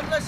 Listen. bless you.